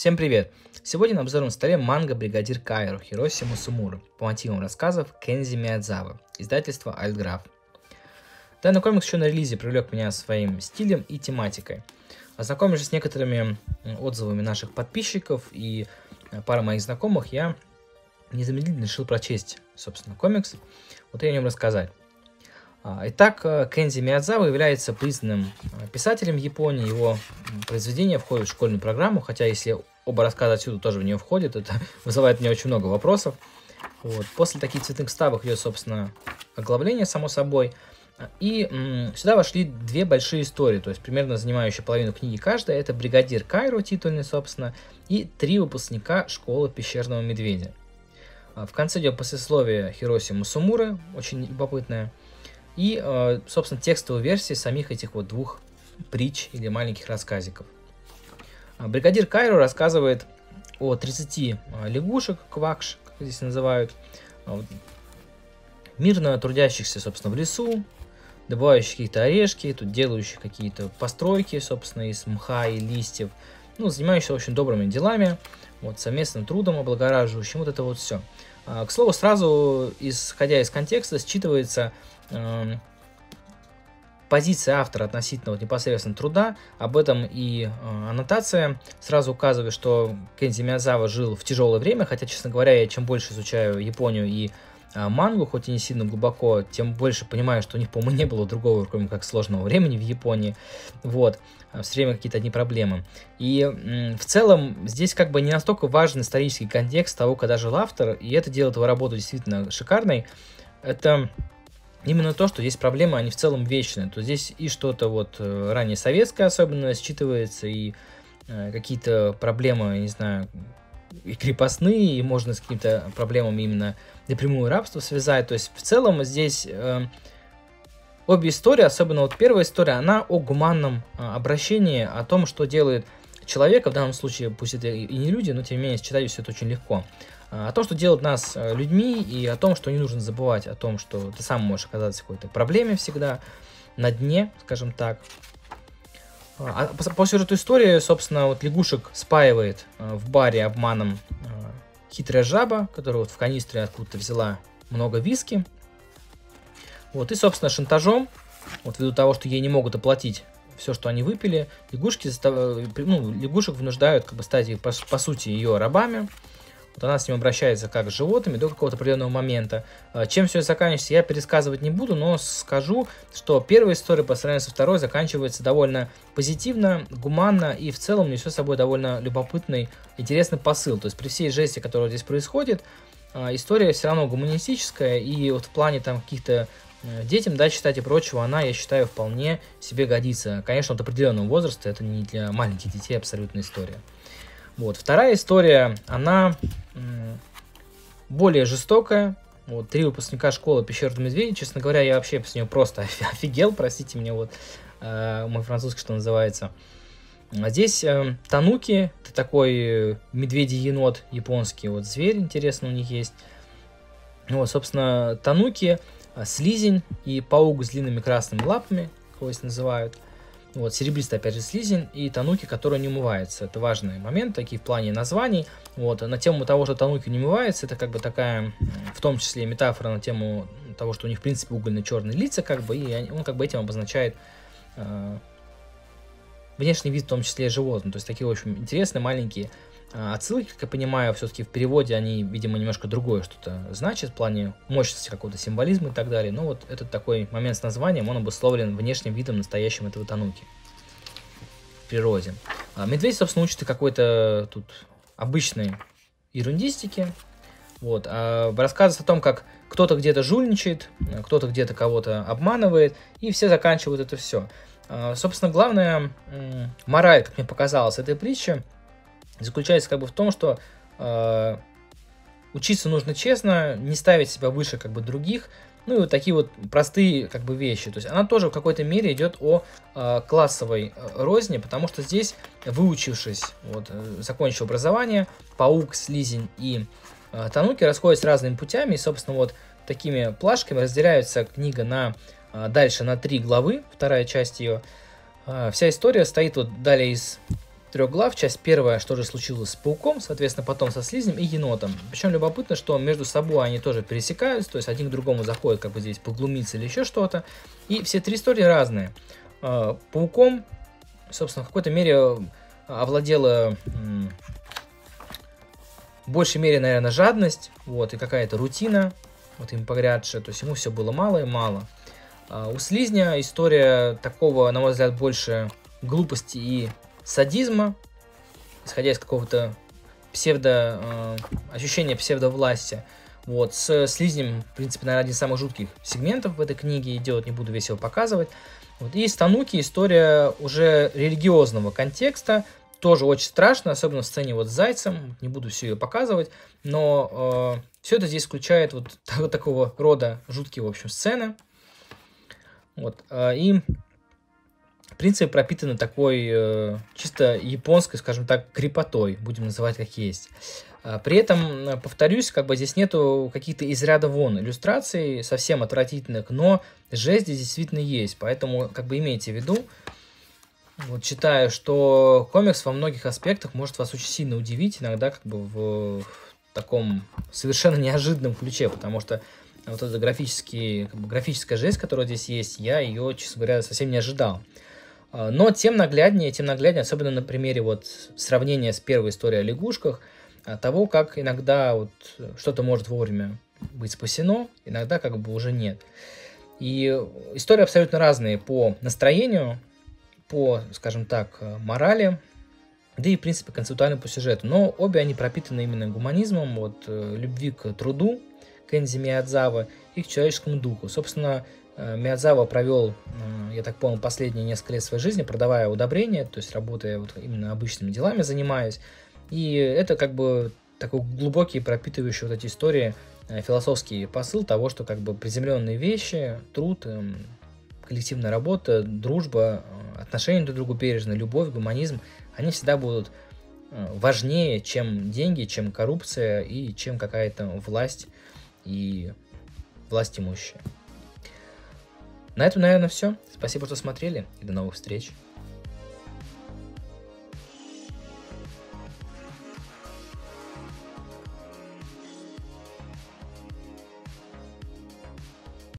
Всем привет! Сегодня на обзорном столе манга «Бригадир Кайро» Хироси Мусумура по мотивам рассказов Кензи Миядзавы, издательство Альтграф. Данный комикс еще на релизе привлек меня своим стилем и тематикой. Ознакомившись с некоторыми отзывами наших подписчиков и э, парой моих знакомых, я незамедлительно решил прочесть, собственно, комикс, вот и о нем рассказать. А, итак, э, Кензи Миядзава является признанным э, писателем Японии. Его произведения входят в школьную программу, хотя если оба рассказа отсюда тоже в нее входят, это вызывает у меня очень много вопросов. Вот. После таких цветных вставок идет, собственно, оглавление, само собой. И м, сюда вошли две большие истории, то есть примерно занимающие половину книги каждая. Это «Бригадир Кайро» титульный, собственно, и три выпускника школы пещерного медведя. А, в конце идет послесловие Хироси Мусумуры, очень любопытное. И, э, собственно, текстовые версии самих этих вот двух притч или маленьких рассказиков. А, бригадир Кайро рассказывает о 30 а, лягушек, квакш, как здесь называют, мирно трудящихся, собственно, в лесу, добывающих какие-то орешки, тут делающих какие-то постройки, собственно, из мха и листьев, ну, занимающихся очень добрыми делами, вот, совместным трудом облагораживающим, вот это вот все. А, к слову, сразу, исходя из контекста, считывается позиция автора относительно вот, непосредственно труда. Об этом и э, аннотация сразу указывает, что Кензи Миязава жил в тяжелое время, хотя, честно говоря, я чем больше изучаю Японию и э, мангу, хоть и не сильно глубоко, тем больше понимаю, что у них, по-моему, не было другого, кроме как сложного времени в Японии. Вот. Все время какие-то одни проблемы. И в целом здесь как бы не настолько важен исторический контекст того, когда жил автор, и это делает его работу действительно шикарной. Это именно то, что есть проблемы, они в целом вечные. То здесь и что-то вот э, ранее советское особенно считывается, и э, какие-то проблемы, не знаю, и крепостные, и можно с какими-то проблемами именно напрямую рабство связать. То есть в целом здесь э, обе истории, особенно вот первая история, она о гуманном э, обращении, о том, что делает человека, в данном случае, пусть это и не люди, но тем не менее читать все это очень легко. А, о том, что делает нас э, людьми, и о том, что не нужно забывать о том, что ты сам можешь оказаться в какой-то проблеме всегда, на дне, скажем так. А, а по, сюжету истории, собственно, вот лягушек спаивает э, в баре обманом э, хитрая жаба, которая вот в канистре откуда-то взяла много виски. Вот, и, собственно, шантажом, вот ввиду того, что ей не могут оплатить все, что они выпили, лягушки, ну, лягушек вынуждают как бы стать, по, по сути, ее рабами. Вот она с ним обращается как с животными до какого-то определенного момента. А, чем все заканчивается, я пересказывать не буду, но скажу, что первая история по сравнению со второй заканчивается довольно позитивно, гуманно и в целом несет с собой довольно любопытный, интересный посыл. То есть при всей жести, которая здесь происходит, а, история все равно гуманистическая, и вот в плане там каких-то э, детям, да, читать и прочего, она, я считаю, вполне себе годится. Конечно, от определенного возраста, это не для маленьких детей абсолютная история. Вот. Вторая история, она более жестокая. Вот, три выпускника школы Пещерного Медведя. Честно говоря, я вообще с нее просто офигел, простите мне, вот э, мой французский, что называется. А здесь э, Тануки, это такой медведь-енот японский, вот зверь, интересно, у них есть. Вот, собственно, Тануки, э, слизень и паук с длинными красными лапами, кого здесь называют – вот, серебристый, опять же, слизень и тануки, который не умывается. Это важный момент, такие в плане названий. Вот, на тему того, что тануки не умывается, это как бы такая, в том числе, метафора на тему того, что у них, в принципе, угольно-черные лица, как бы, и он как бы этим обозначает э, внешний вид, в том числе, животных. То есть такие, общем, интересные маленькие отсылки, как я понимаю, все-таки в переводе они, видимо, немножко другое что-то значат в плане мощности какого-то символизма и так далее. Но вот этот такой момент с названием, он обусловлен внешним видом настоящим этого тануки в природе. А медведь, собственно, учится какой-то тут обычной ерундистике. Вот. А рассказывается о том, как кто-то где-то жульничает, кто-то где-то кого-то обманывает, и все заканчивают это все. А, собственно, главная мораль, как мне показалось, этой притчи – заключается как бы в том, что э, учиться нужно честно, не ставить себя выше как бы других, ну и вот такие вот простые как бы вещи. То есть она тоже в какой-то мере идет о э, классовой э, розни, потому что здесь, выучившись, вот, э, закончив образование, паук, слизень и э, тануки расходятся разными путями, и, собственно, вот такими плашками разделяется книга на э, дальше на три главы, вторая часть ее. Э, вся история стоит вот далее из трех глав. Часть первая, что же случилось с пауком, соответственно, потом со слизнем и енотом. Причем любопытно, что между собой они тоже пересекаются, то есть один к другому заходят, как бы здесь поглумиться или еще что-то. И все три истории разные. А, пауком, собственно, в какой-то мере овладела в большей мере, наверное, жадность, вот, и какая-то рутина, вот им погрядшая, то есть ему все было мало и мало. А у Слизня история такого, на мой взгляд, больше глупости и садизма, исходя из какого-то псевдо, э, ощущения псевдовласти. Вот, с Слизнем, в принципе, наверное, один из самых жутких сегментов в этой книге идет, не буду весь его показывать. Вот, и Стануки история уже религиозного контекста, тоже очень страшно, особенно в сцене вот с зайцем, не буду все ее показывать, но э, все это здесь включает вот, такого рода жуткие, в общем, сцены. Вот, э, и принципе пропитаны такой э, чисто японской, скажем так, крепотой, будем называть как есть. А, при этом, э, повторюсь, как бы здесь нету каких-то из ряда вон иллюстраций, совсем отвратительных, но жесть здесь действительно есть, поэтому как бы имейте в виду, вот читаю, что комикс во многих аспектах может вас очень сильно удивить, иногда как бы в, в таком совершенно неожиданном ключе, потому что вот эта графический, как бы, графическая жесть, которая здесь есть, я ее, честно говоря, совсем не ожидал. А, но тем нагляднее, тем нагляднее, особенно на примере вот сравнения с первой историей о лягушках, а, того, как иногда вот что-то может вовремя быть спасено, иногда как бы уже нет. И истории абсолютно разные по настроению, по, скажем так, э, морали, да и, в принципе, концептуально по сюжету. Но обе они пропитаны именно гуманизмом, вот, э, любви к труду Кензи Миядзава и к человеческому духу. Собственно, э, Миядзава провел, я так понял, последние несколько лет своей жизни, продавая удобрения, то есть работая вот именно обычными делами, занимаясь. И это как бы такой глубокий, пропитывающий вот эти истории философский посыл того, что как бы приземленные вещи, труд, эм, коллективная работа, дружба, отношения друг к другу бережно, любовь, гуманизм, они всегда будут э, важнее, чем деньги, чем коррупция и чем какая-то власть и власть имущая. На этом, наверное, все. Спасибо, что смотрели, и до новых встреч.